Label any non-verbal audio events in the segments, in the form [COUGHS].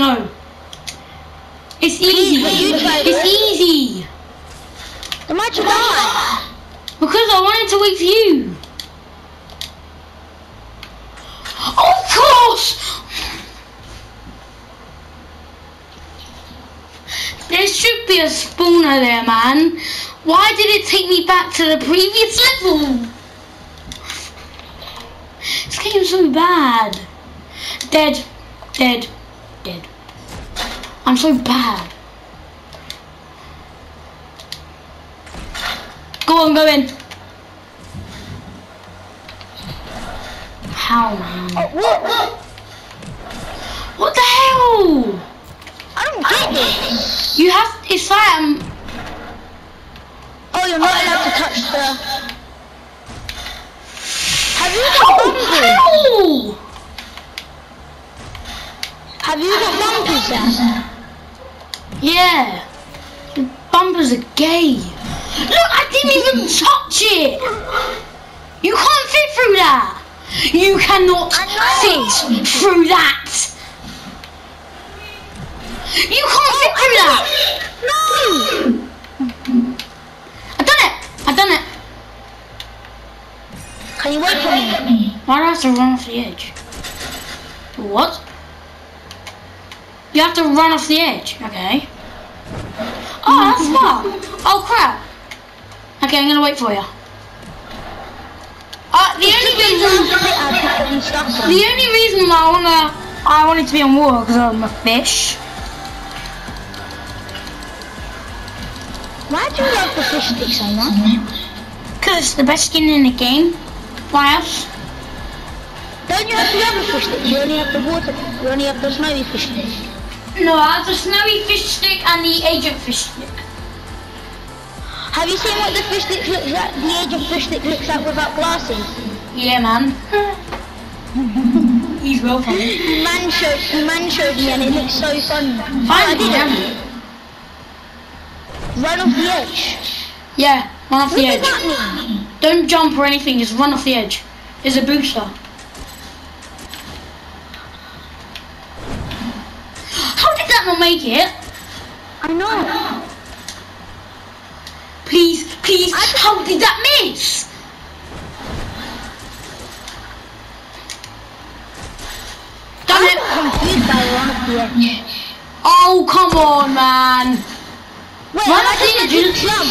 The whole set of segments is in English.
No. It's easy. but you tried It's it. easy. Why'd you die? Because I wanted to wait for you. Of course! There should be a spawner there, man. Why did it take me back to the previous level? This game's so bad. Dead. Dead. I'm so bad. Go on, go in. How, man? Oh, what? What the hell? I don't get this. You have, it's like, um, Oh, you're not allowed to touch the... Have you got bumpers? how? Have you got bumpers there? Yeah. The bumpers are gay. Look, I didn't even touch it. You can't fit through that. You cannot fit through that. You can't fit through that. No! I've done it. I've done it. Can you wait for me? Why do I have to run off the edge? What? You have to run off the edge. Okay. Oh, that's far. Oh crap. Okay, I'm gonna wait for you. Uh, the only reason, the only reason why I wanna, I wanted to be on water because I'm a fish. Why do you love the fish stick so much? Cause it's the best skin in the game. Why else? Don't you have the other fish stick? You only have the water, you only have the snowy fish stick. No, I have the snowy fish stick and the agent fish stick. Have you seen what the fish stick looks like, the agent fish stick looks like without glasses? Yeah, man. [LAUGHS] He's well funny. Man showed, man showed me and it looks so funny. Fine, I yeah. Run off the edge. Yeah, run off What the edge. Don't jump or anything, just run off the edge. There's a booster. How did that not make it? I know. Please, please, how did that miss? I'm it. confused by run off the edge. Oh, come on, man. Wait, am I just meant to jump?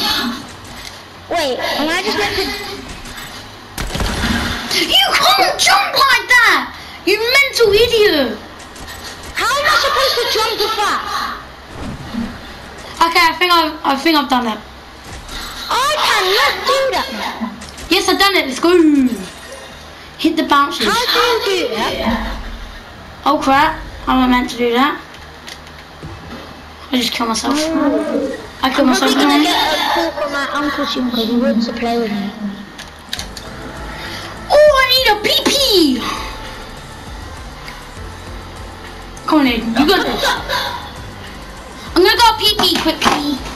Wait, am I just meant to... You can't jump like that. You mental idiot. How am I supposed to jump to that? Okay, I think I've, I think I've done it. I cannot do that. Yes, I've done it. Let's go. Hit the bounces. How do you do that? Oh crap, I'm not meant to do that. I just killed myself. I killed I'm myself. probably gonna get a call from my uncle soon because he wants to play with me. Oh, I need a pee pee. Come on, Ed. You got this. [LAUGHS] I'm gonna go pee pee quickly.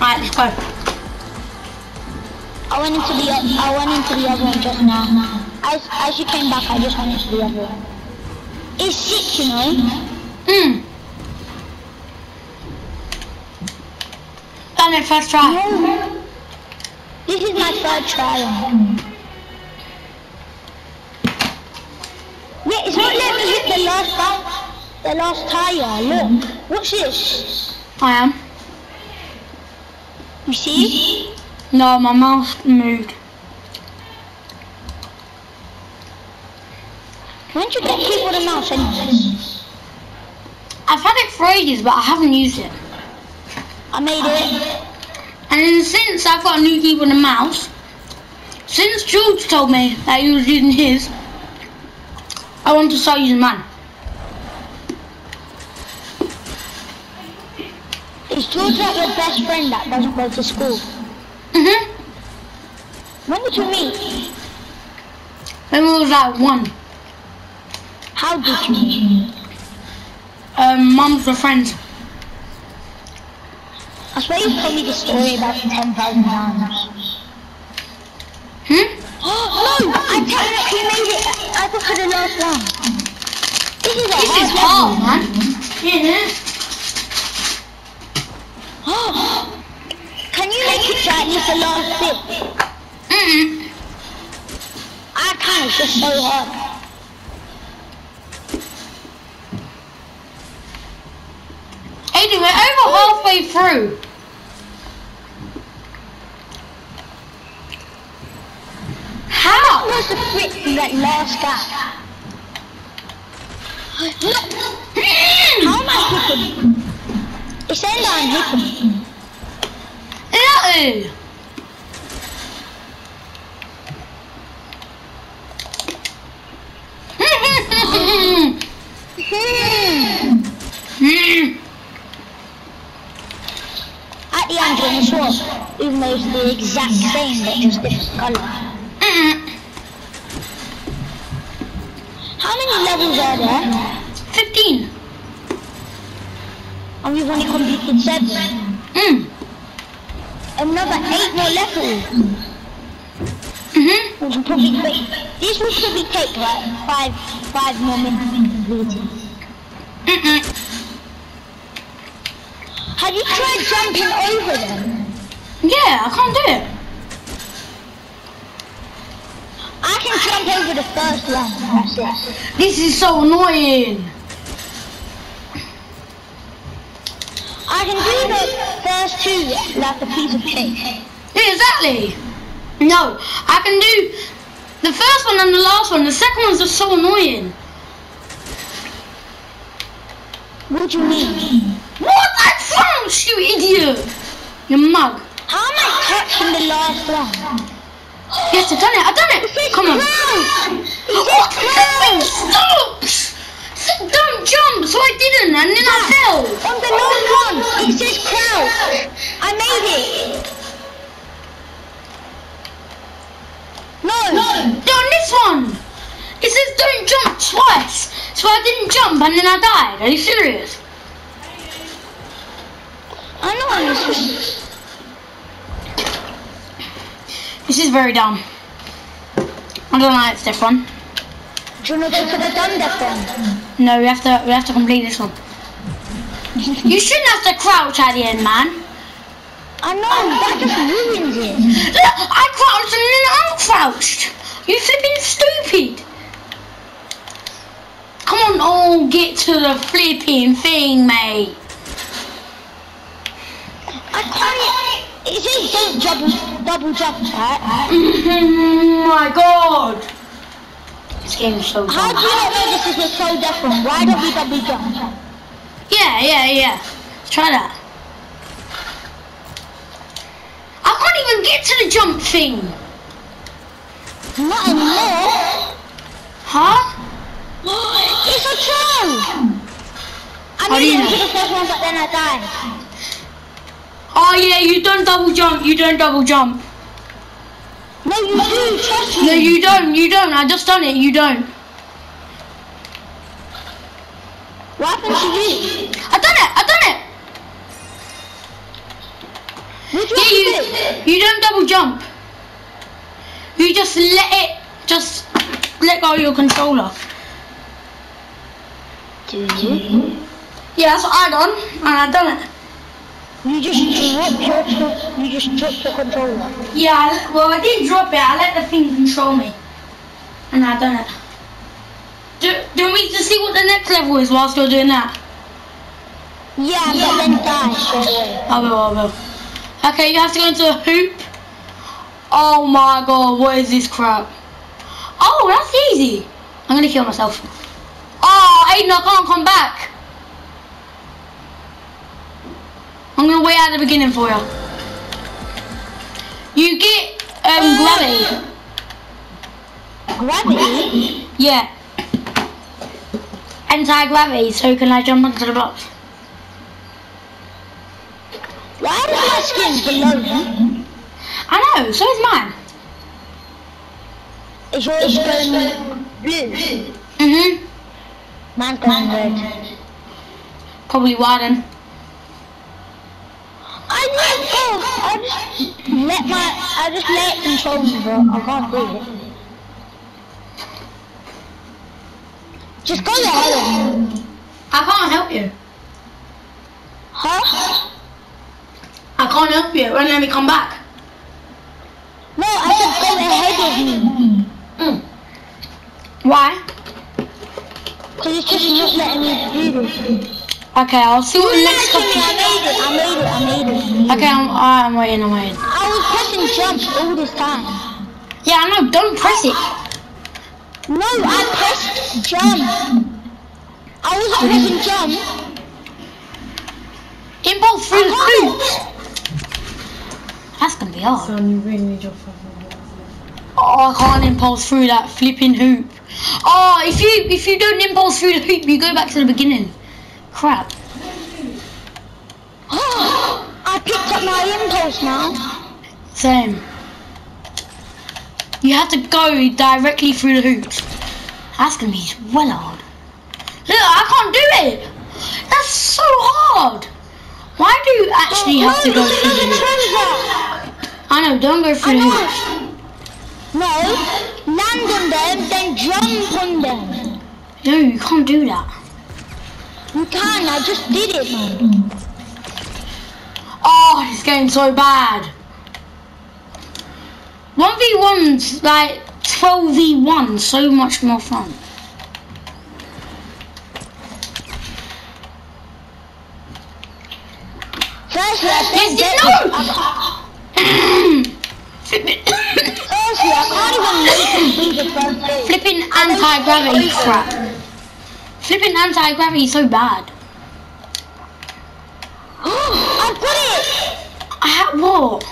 Alright, let's go. I went into the I went into the other one just now. As as you came back, I just went into the other one. It's sick, you know. Hmm. Done it first try. No. This is my third try. on it. Yeah, it's not letting me hit the last the last tire. Look, what's this? I am. See? No, my mouse moved. When did you get keyboard and mouse anyways? I've had it for ages, but I haven't used it. I made it. And then since I've got a new keyboard and mouse, since George told me that he was using his, I want to start using mine. Like your best friend that doesn't go to school? Mhm. When did you meet? When we was like one, How did you meet? um, mums were friends. I swear you told me the story about the 10,000 pounds. Hmm? [GASPS] no! I technically made it. I got to the last one. This is a This hard is hard, man. Yeah. [GASPS] Can you make it least the last bit? Mm. I can't, it's just so hard. Aiden, we're over halfway through. How? What's the frick that last guy? How am I hitting? It's saying that I'm hitting. Ew. Hmm. Hmm. At the end, when swap, even though it's the exact same but just different colour. How many levels are there? 15. And we've only completed seven. Mm. Another eight more levels. Mm-hmm. Which will probably take, this will probably take like five, five more minutes to complete. Mm-mm. Have you tried jumping over them? Yeah, I can't do it. I can jump over the first one. This is so annoying. I can do the first two like a piece of cake. Yeah, exactly. No, I can do the first one and the last one. The second one's just so annoying. What do you mean? What? I promised you, idiot. You mug. How am I touching the last one? Yes, I've done it. I've done it. Come on. What? Stop! Jump, so I didn't, and then I fell. On the last one, it says crouch. I made it. No. No, on this one. It says don't jump twice. So I didn't jump and then I died. Are you serious? I know. It's just, This is very dumb. I don't like this one. Do you want to go to the done death? No, we have to we have to complete this one. You shouldn't have to crouch at the end, man. I know. That just ruins it. Look, I crouched and then I uncrouched. You flipping stupid. Come on, oh, get to the flipping thing, mate. I can't. It says double double jump, right? Oh [LAUGHS] my god. This game is so How do you not know this is death one? Why don't we double jump? Yeah, yeah, yeah. Let's try that. I can't even get to the jump thing. Not anymore. Huh? It's a troll. I made it into the first one, but then I died. Oh yeah, you don't double jump. You don't double jump. No, you do, trust me. No, you don't, you don't. I just done it, you don't. What happened to me? I done it, I done it. Which yeah, you, you don't double jump. You just let it, just let go of your controller. Do? Yeah, that's what I done, and I done it. You just drop your, you just drop your controller. Yeah, I, well I didn't drop it. I let the thing control me, and I done it. Do, do you want to see what the next level is whilst you're doing that? Yeah, but then die straight away. I will, I will. Okay, you have to go into a hoop. Oh my god, what is this crap? Oh, that's easy. I'm gonna kill myself. Oh, Aiden, I can't come back. I'm gonna wait at the beginning for you. You get um gravity. Gravity? Yeah. Anti-gravity, so can I jump onto the blocks. Why is my skin below you? I know, so is mine. Is yours going blue? Mhm. Mine's going red. Probably widen. I just go. I just let my. I just let it control me, I can't do it. Just go ahead. I can't help you. Huh? I can't help you. Won't let me come back. No, I said go ahead of me. Mm. Why? Cause it's just not letting me do this. Okay, I'll see what the next couple. I made it. I made it. I made it. Okay, I'm, I'm waiting, I'm waiting. I was pressing jump all this time. Yeah, I know. Don't press it. No, I pressed jump. I wasn't pressing jump. Impulse through the hoops. That's gonna be hard. Son, you really need your fucking Oh, I can't impulse through that flipping hoop. Oh, if you if you don't impulse through the hoop, you go back to the beginning. Crap. [GASPS] I picked up my impulse now. Same. You have to go directly through the hoops. That's gonna be well hard. Look, I can't do it. That's so hard. Why do you actually oh, have to go through the no, hoops? no, I know, don't go through the hoops. No, land on them, then jump on them. No, you can't do that. You can, I just did it, man. Oh, this game's so bad. 1v1's like 12v1, so much more fun. Firstly, I don't get no! [COUGHS] this. Firstly, I can't even make it through the first stage. Flipping anti-gravity crap. Flipping anti-gravity is so bad. [GASPS] I've got it! I had what?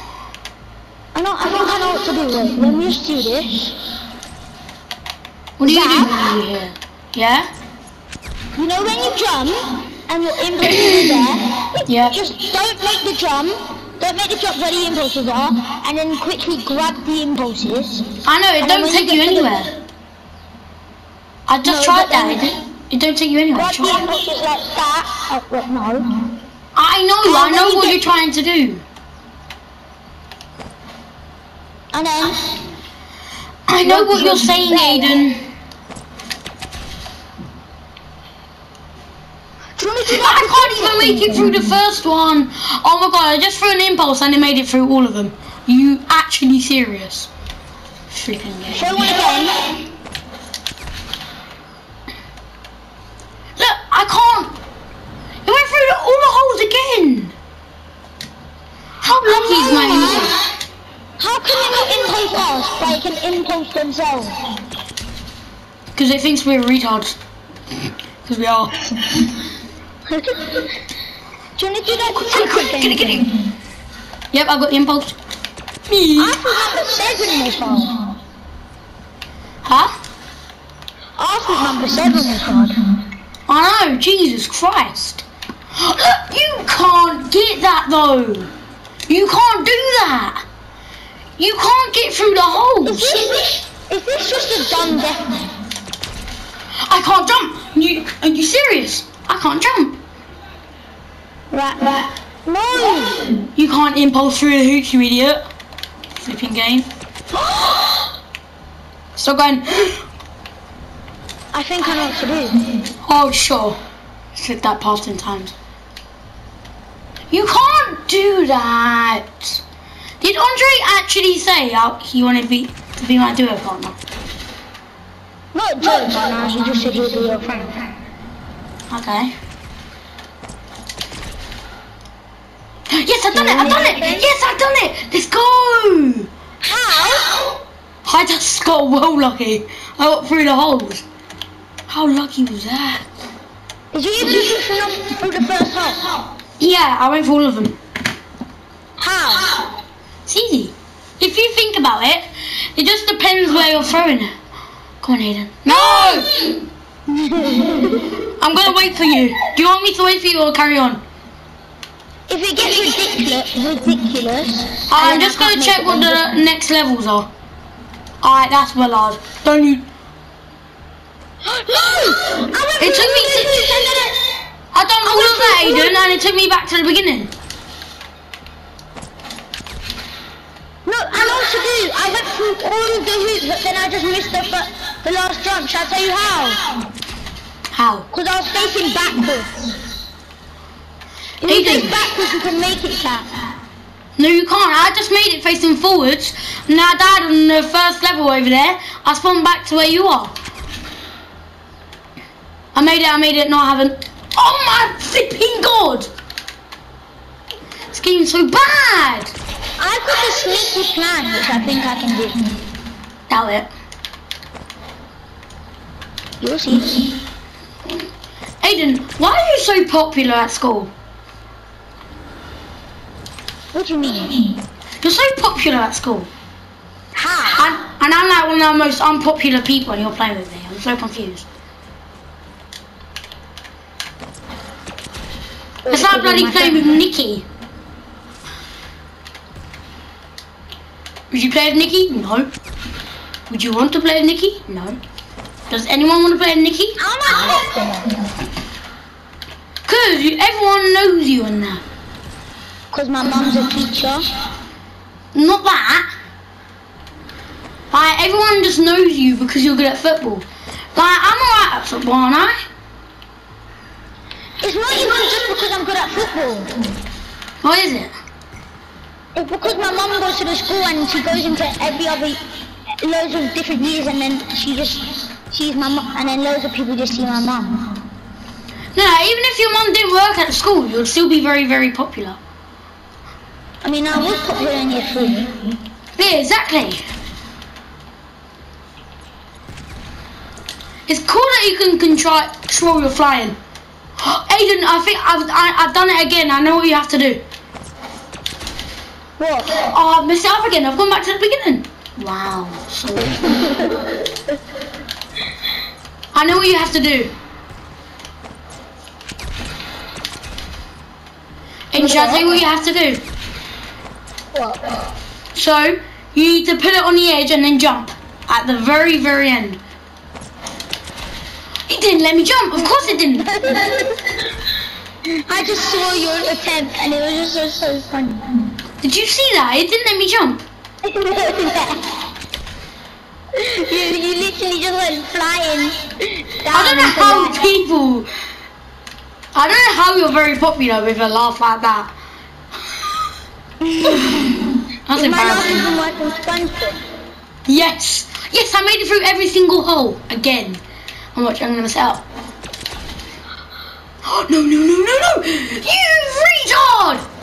I know, I think I know what to do. With. let me just do this. What do you do here? Yeah? You know when you jump and your impulses are there, [COUGHS] Yeah. just don't make the jump, don't make the jump where the impulses are, and then quickly grab the impulses. I know, it don't take you you the- anywhere. I just No, tried that. It, don't take you anywhere. Try. impulses like that. Oh, wait, no. I know, And I know what you're trying to do. And then, I know What you're saying. Aiden. do you want me I can't even make it through the first one. Oh my god, I just threw an impulse and it made it through all of them. You actually serious? Flipping game. Show again. Look, I can't. It went through the, all the holes again. How lucky is my impulse? How can they not impulse us, but they can impulse themselves? Because it thinks we're retards. Because we are. [LAUGHS] do you want to do that quick, quick, Get it, get thing? it. Yep, I got the impulse. Me. I thought number seven was hard. Huh? I thought number seven was hard. I know, Jesus Christ. Look, [GASPS] you can't get that though. You can't do that. You can't get through the Is holes. this, is this just a dumb death? I can't jump. You, are you serious? I can't jump. Right, right. No! You can't impulse through the hoops, you idiot. Flipping game. [GASPS] Stop going. I think I know what to do. Oh, sure. Slip that past in times. You can't do that. Did Andre actually say uh, he wanted to be, to be my duo partner? Not but no, he just said he'll be your friend. Okay. Yes, I've done it! I've done it! Yes, I've done it! Let's go! How? [GASPS] I just got well lucky. I got through the holes. How lucky was that? Did you even shoot from through the first hole? Yeah, I went for all of them. How? It's easy. If you think about it, it just depends where you're throwing it. Come on, Aiden. No! [LAUGHS] I'm gonna wait for you. Do you want me to wait for you or carry on? If it gets ridiculous, ridiculous. I'm just gonna check what the next levels are. Alright, that's well hard. Don't you... [GASPS] no! It took me through to- and then it- I done all of that, Aiden, and it took me back to the beginning. No, what to do. I went through all of the hoops, but then I just missed the the last jump. Shall I tell you how? How? Because I was facing backwards. If you face backwards, you can make it, chat. No, you can't. I just made it facing forwards, and I died on the first level over there. I spawned back to where you are. I made it, I made it, no I haven't. Oh my flipping god! This game's so bad! I've got a sneaky plan, which I think I can do. Doubt it. You'll see. Aiden, why are you so popular at school? What do you mean? You're so popular at school. How? And, and I'm like one of the most unpopular people and you're playing with me. I'm so confused. It's like bloody playing with Nikki. Would you play with Nikki? No. Would you want to play with Nikki? No. Does anyone want to play with Nikki? How am I? Cause everyone knows you and that. Because my mum's a teacher. Not that. Like everyone just knows you because you're good at football. Like I'm alright at football, aren't I? It's not even just because I'm good at football. What is it? It's because my mum goes to the school and she goes into every other loads of different years and then she just sees my mum and then loads of people just see my mum. No, even if your mum didn't work at school, you'd still be very, very popular. I mean I was popular in year three. Yeah, exactly. It's cool that you can control control your flying. [GASPS] Aiden, I think I've I, I've done it again. I know what you have to do. What? Uh, oh, I messed it up again. I've gone back to the beginning. Wow. So. I know what you have to do. And shall I tell you what you have to do? What? So, you need to put it on the edge and then jump at the very, very end. It didn't let me jump. Of course it didn't. [LAUGHS] I just saw your attempt and it was just so, so funny. Did you see that? It didn't let me jump. [LAUGHS] you, you literally just went flying I don't know how that. people... I don't know how you're very popular with a laugh like that. [LAUGHS] That's laugh embarrassing. even worse than SpongeBob? Yes. Yes, I made it through every single hole. Again. I'm watching, I'm gonna mess it. Oh, no, no, no, no, no! You retard!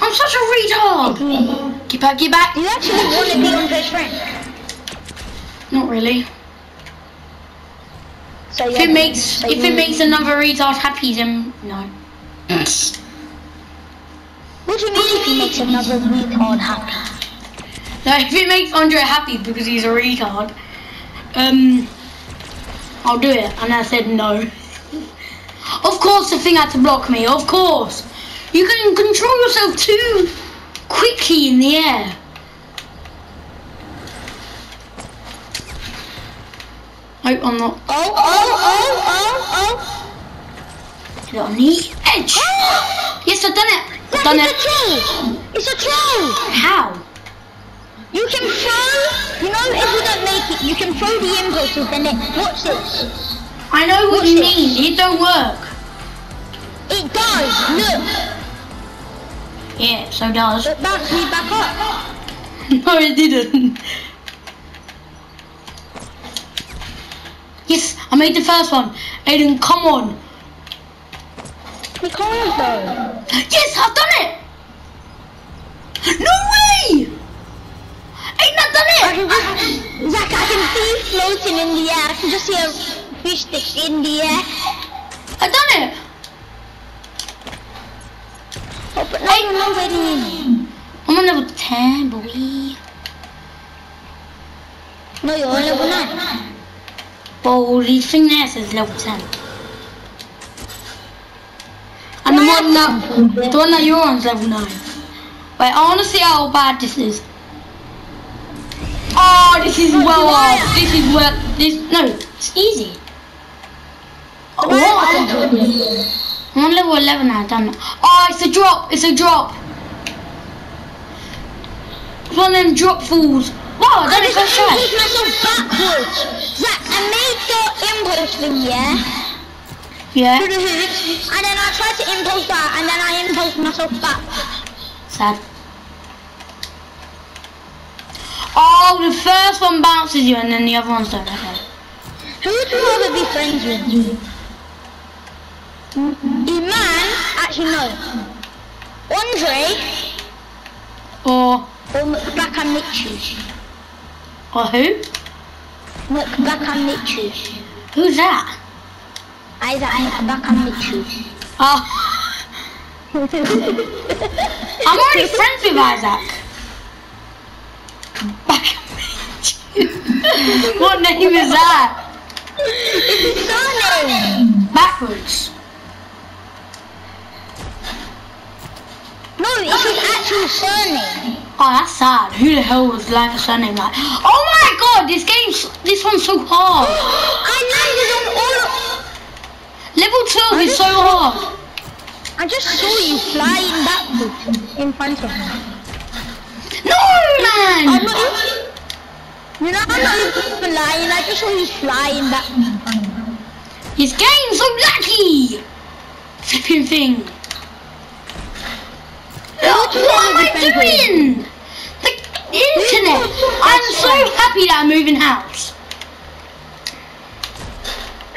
I'm such a retard! Get back, get back. You actually want to be Andre's friend. Not really. So If it makes so if it makes another retard happy, then no. What do you mean if he makes another retard happy? No, if it makes Andre happy because he's a retard, um, I'll do it. And I said no. [LAUGHS] Of course, the thing had to block me. Of course, you can control yourself too quickly in the air. Nope, I'm not. Oh, oh, oh, oh, oh. Get it on the edge. [GASPS] yes, I've done it. oh! Zach, Done it's it. a troll. It's a troll. How? You can throw, you know, if you don't make it, you can throw the impulses and then, watch this. I know what Watch you mean. It don't work. It does, look. Yeah, so does. It bounced me back up. [LAUGHS] No, it didn't. Yes, I made the first one. Aiden, come on. We can't though. Yes, I've done it. No way. Aiden, I've done I it. can just, Zach, I can see you floating in the air. I can just see a fish stick in the air. I've done it. Oh, but now you're not ready. I'm on level 10, boy. No, you're on level 9. Well, the thing there says level 10. And the one that, the one that you're on is level 9. Wait, I want to see how bad this is. Oh, this is well hard. This is well, this, no, it's easy. Oh, what? I'm on level 11 now, damn it. Oh, it's a drop, it's a drop. It's one of them drop falls. Wow, I I done it just first try. impulse myself backwards. Zach, I made the impulse thing, yeah? Yeah, Through the hoops, and then I tried to impulse that, and then I impulsed myself back. sad. Oh, the first one bounces you and then the other ones don't. Okay. Who would you rather be friends with? Iman, actually no. Andre Or, or Mkbaka Michu? or who? Mkbaka Michu. Who's that? Isaac Mkbaka Michu. Oh, [LAUGHS] I'm already friends with Isaac. Back What name is that? It's his surname. Backwards. No, it's his actual surname. Oh, that's sad. Who the hell was like a surname like? Oh my god, this game's, this one's so hard. [GASPS] I landed on all. Level 12 is so hard. I just saw you flying backwards in front of me. No, I'm not even... You know, I'm not even flying. I just saw you flying front of game's so lucky. Flipping thing. What am I doing? The internet. I'm so happy that I'm moving house.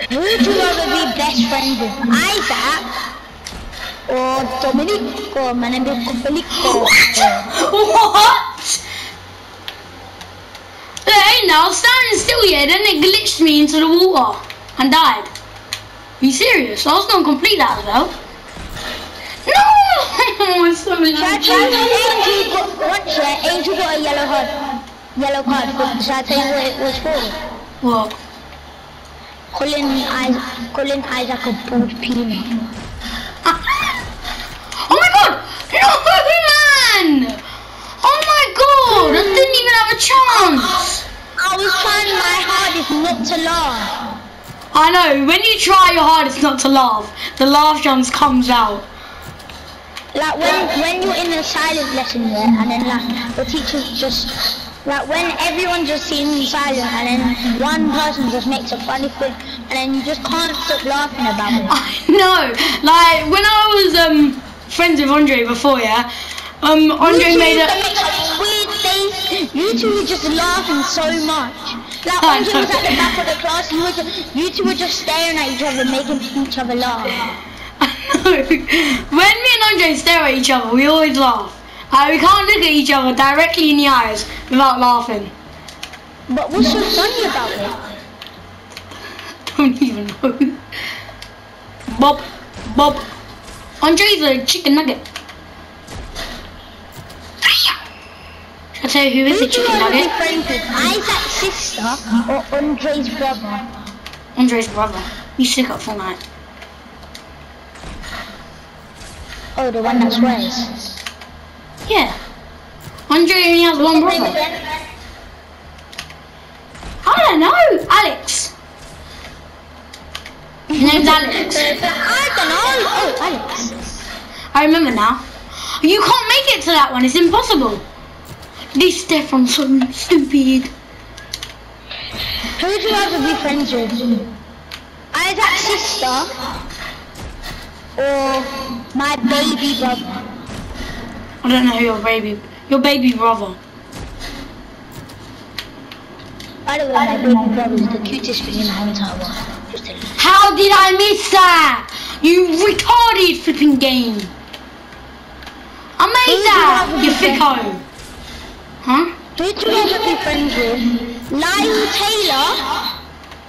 Who would you rather be best friends with? Isaac or Dominic or Manabiko Felico? What? Hey, now I was standing still here, then it glitched me into the water and died. Are you serious? I was gonna complete that as well. No! [LAUGHS] it's so Should I tell you lucky. Angel got once yeah, Angel got a yellow card. Yellow card. But should I tell you what it was for? What? Calling Isaac, calling Isaac a bald peanut. Oh my god! No, man! Oh my god! I didn't even have a chance! I was trying my hardest not to laugh. I know, when you try your hardest not to laugh, the laugh chance comes out. Like when when you're in a silent lesson, yeah, and then like the teacher just like when everyone just seems silent, and then one person just makes a funny thing, and then you just can't stop laughing about it. [LAUGHS] I know. Like when I was um friends with Andre before, yeah. Um, Andre made a. weird face. You two were just laughing so much. Like Andre was at the back of the [LAUGHS] class, you were just, you two were just staring at each other, making each other laugh. When me and Andre stare at each other, we always laugh. Uh, we can't look at each other directly in the eyes without laughing. But what's so funny about it? [LAUGHS] Don't even know. Bob, Bob. Andre's a chicken nugget. Should I tell you who is Who a chicken want to be nugget? Isaac's sister or Andre's brother? Andre's brother. You sick up Fortnite. Oh, the one that swears. Yeah. Andre only has one brother. I don't know. Alex. His name's Alex. I don't know. Oh, Alex. I remember now. You can't make it to that one. It's impossible. This Stefan's so stupid. Who would you rather be friends with? Isaac's sister or my baby brother? I don't know who your baby, your baby brother. By the way, my baby brother is the cutest thing in the whole entire world. Just tell you. How did I miss that? You retarded flipping game. I made that, you thicko. Huh? Who would you rather be friends with? Lyle Taylor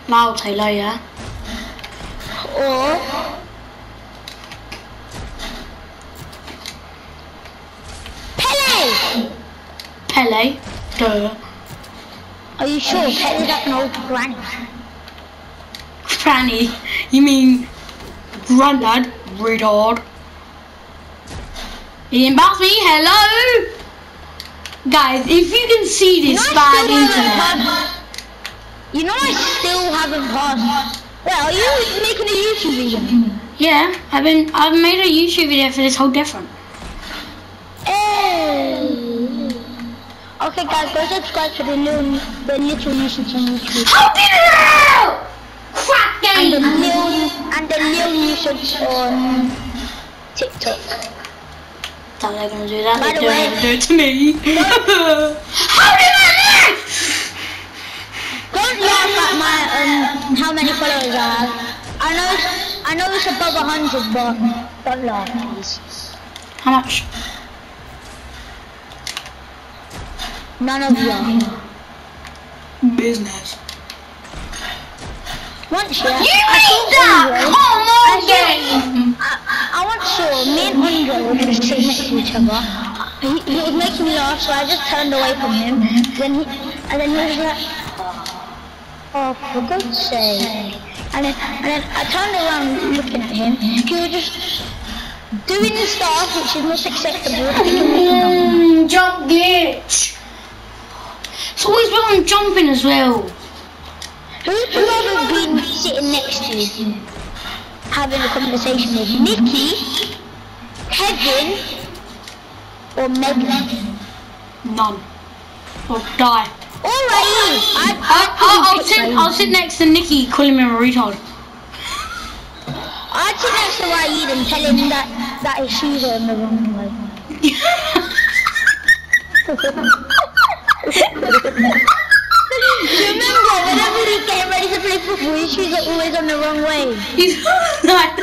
Lyle Taylor, yeah. or Pele? Pele. Duh. Are you sure Pele's like an old granny? Franny. You mean granddad? Retard. You didn't me. Hello. Guys, if you can see You this know, I bad internet. You know I still haven't passed. Well, are you making a YouTube video? Yeah, I've been I've made a YouTube video for this whole different. Hey. Okay guys, go subscribe to the new, the little nuisance on YouTube. How did it? Crap And the game. little and the little nuisance on TikTok. Thought they were gonna do that. By the way- don't do it to me. [LAUGHS] How did I miss? Don't laugh at my um how many followers I have. I know it's, I know it's above a hundred, but don't laugh, please. How much? None of you. are. Business. Once, yeah. You I saw made that! Andre- Come I on, saw- game! I, I once saw me and Andre were just sitting next to each other. He, he was making me laugh, so I just turned away from him. Then he, and then he was like, "Oh, for God's sake!" And then, and then I turned around looking at him. He was just doing the stuff which is not acceptable. Mm, jump glitch. It's always when I'm jumping as well. Who would you rather been sitting next to, you, having a conversation with Nikki, Kevin, or Megan? None. Or die. Alright, I, I, I'll, sit, I'll sit next to Nikki calling me a retard. I'd sit next to Raid and tell him that, that his shoes are on the wrong way. [LAUGHS] [LAUGHS] Remember whenever he's getting ready to play football, his shoes are always on the wrong way? He's like,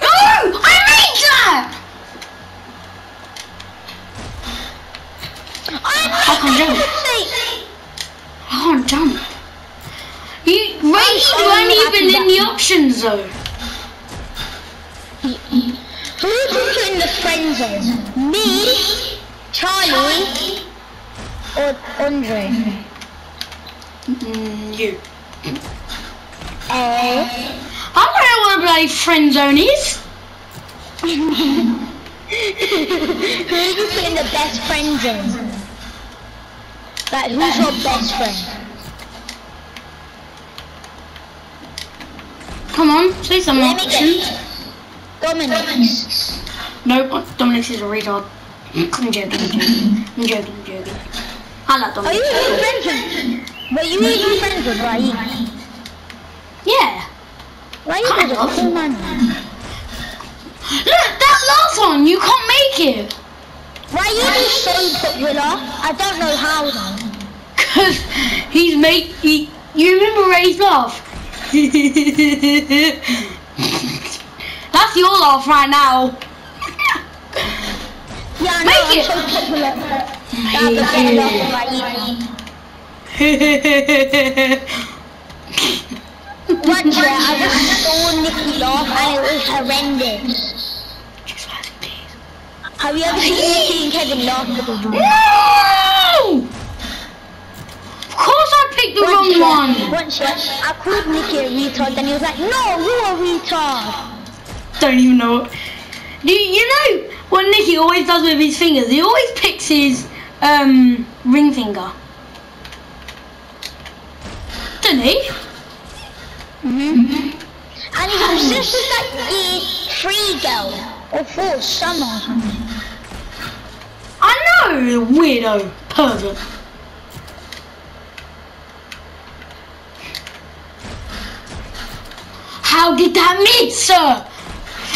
oh, I made that! I can't jump. I can't jump. You, Ray so weren't even in the options though. Who would you in the friend zone? Me, Charlie, or Andre? Mm, you. Eh? I don't what a bloody friend zone is. Who would you put in the best friend zone? Like, who's your best friend? Come on, say some options. guess. Dominic's. Nope, Dominic is a retard. I'm joking, I'm joking. I'm joking, I'm joking. I like Are Dominic. you even friends? Were you even friends with Raid? Yeah. Raid is Kind of. cool man. Look, that last one, you can't make it. Raid is so popular. I don't know how though. Cause he's made, he, you remember Ray's laugh? That's your laugh right now. Yeah, I know, Make I'm it. so popular. That a better laugh than Raid. Once yeah, I just saw Nikki laugh and it was horrendous. Have you ever seen Nikki and Kevin laugh before? no! Of course I picked the wrong Once, yeah, one. once yeah, I called Nikki a retard, then he was like, no, you're a retard. Don't even know. What, do you, you know what Nicky always does with his fingers? He always picks his um ring finger. Doesn't he? Mm-hmm. And he obsessed with that uh, free Miguel. Or Ford Summer. I know, weirdo pervert. How did that meet, sir?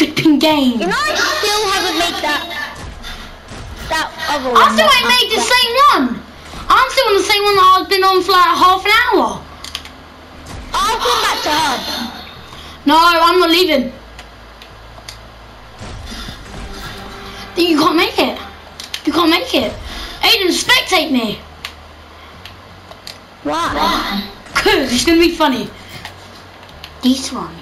Flipping game. You know, I still haven't made that. That other one. I still ain't made the that- same one. I'm still on the same one that I've been on for like half an hour. I'll come back to her. No, I'm not leaving. You can't make it. You can't make it. Aiden, spectate me. Why? [LAUGHS] Cause it's gonna be funny. This one.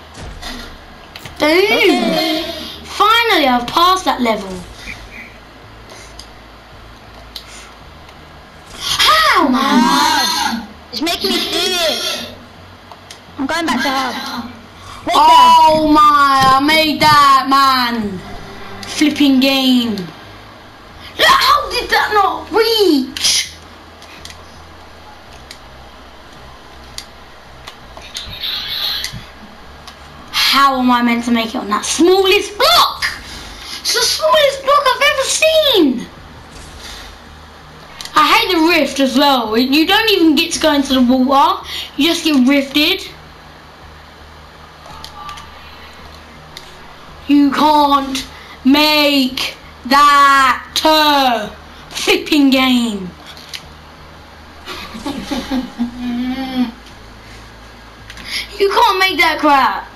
Okay. Finally, I've passed that level. How, man? Ah, it's making me do it. I'm going back to her. Wait Oh my, I made that, man. Flipping game. Look, how did that not reach? How am I meant to make it on that smallest block? It's the smallest block I've ever seen. I hate the rift as well. You don't even get to go into the water. You just get rifted. You can't make that uh, flipping game. [LAUGHS] you can't make that crap.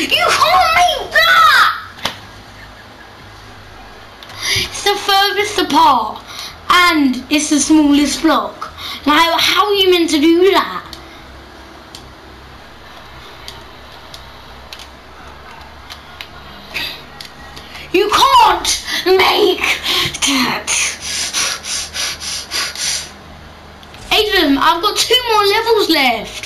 You can't make that! It's the furthest apart and it's the smallest block. Now, how are you meant to do that? You can't make that. Aiden, I've got two more levels left.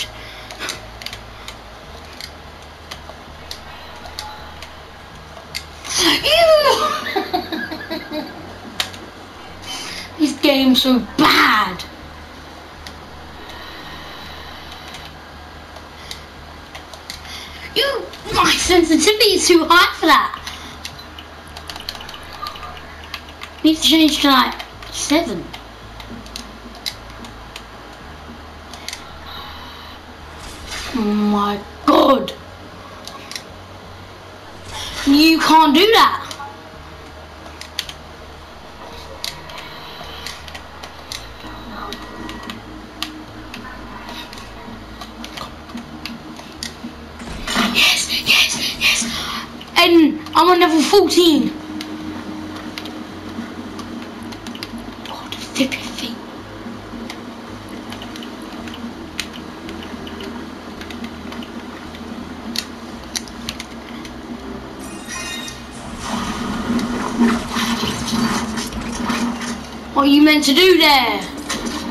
Game's so bad. You, my sensitivity is too high for that. Need to change to like seven. Oh my god. You can't do that. And I'm on level 14. God, flip your feet. What are you meant to do there?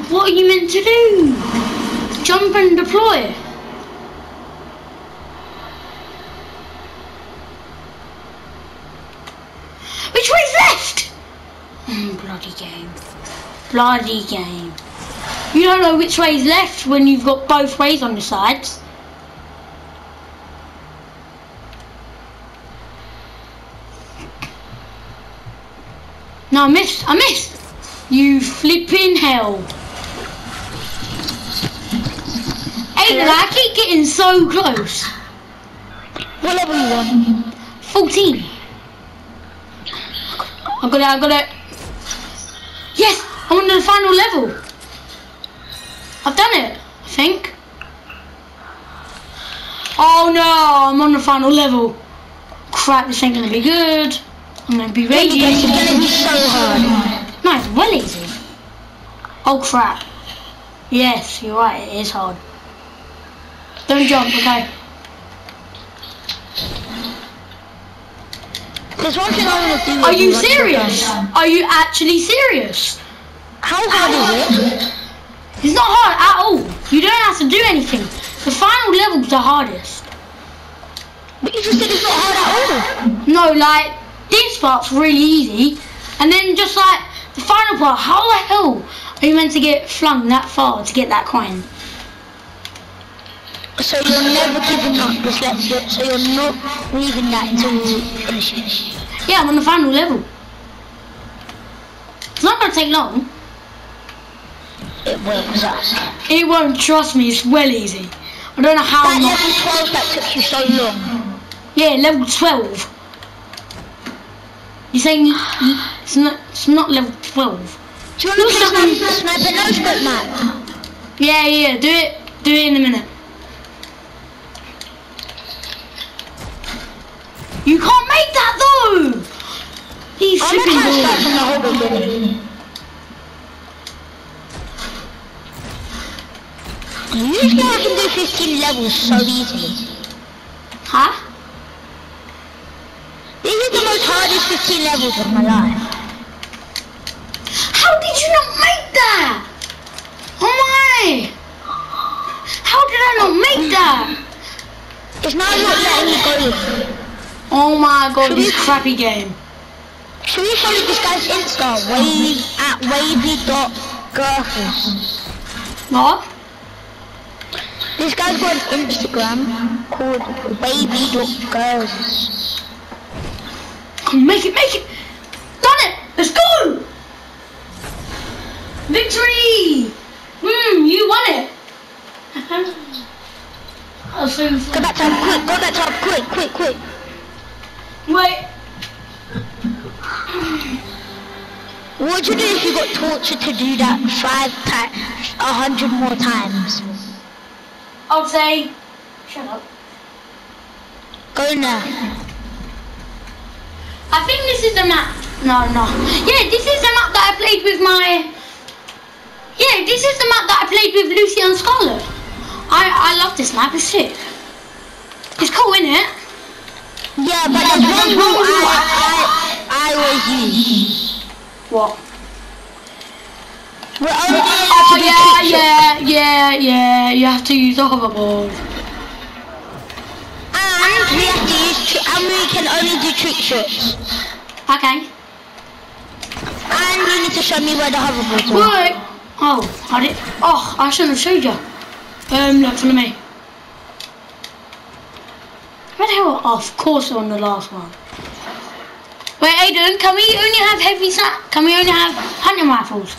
What are you meant to do? Jump and deploy. Which way's left? Mm, bloody game. Bloody game. You don't know which way's left when you've got both ways on the sides. No, I missed. I missed. You flipping hell. Aiden, I keep getting so close. What level you on? 14. I got it, I got it. Yes, I'm on the final level. I've done it, I think. Oh no, I'm on the final level. Crap, this ain't gonna be good. I'm gonna be It's raging. gonna be so hard. No, it's well easy. Oh crap. Yes, you're right, it is hard. Don't jump, okay? There's one thing I want to do. Are you serious? Um, Are you actually serious? How hard is it? It's not hard at all. You don't have to do anything. The final level's the hardest. But you just said it's not hard at all. No, like, this part's really easy. And then just like, the final part, how the hell are you meant to get flung that far to get that coin? So you're never giving up. So you're not leaving that until you finish it. Yeah, I'm on the final level. It's not gonna take long. It will, because It won't, trust me, it's well easy. I don't know how That long. level 12 that took you so long. Yeah, level 12. You're saying it's not, it's not level 12. Do you want to play sniper, sniper no scope map? Yeah, yeah, do it, do it in a minute. You can't make that though! He's I'm flipping gonna try to start balls. The whole beginning. I can do 15 levels so easily. Huh? This is the most hardest 15 levels of my life. How did you not make that? Oh my! How did I not make that? It's now not letting me go. Oh my god, this crappy game. Should we follow this guy's Insta? Wave at wavy.girls. What? This guy's got an Instagram called wavy.girls. Come make it, make it! Done it! Let's go! Victory! Hmm, you won it! [LAUGHS] I'll show you. Go back to quick, go back to him quick, quick, quick. Wait. What would you do if you got tortured to do that five times, a hundred more times? I'll say. Shut up. Go now. I think this is the map. No, no. Yeah, this is the map that I played with my. Yeah, this is the map that I played with Lucy and Scarlet. I I love this map. It's sick. It's cool, isn't it? Yeah, but there's one rule I, I, I always use. What? We're only Oh yeah, yeah, yeah, yeah. You have to use the hoverboard. And we have to use, and we can only do trick shots. Okay. And you need to show me where the hoverboards are. Wait. Oh, I did. Oh, I shouldn't have showed you. Um, look, follow me. Where the hell? Oh, of course, on the last one. Wait, Aiden, can we only have heavy snap? Can we only have hunting rifles?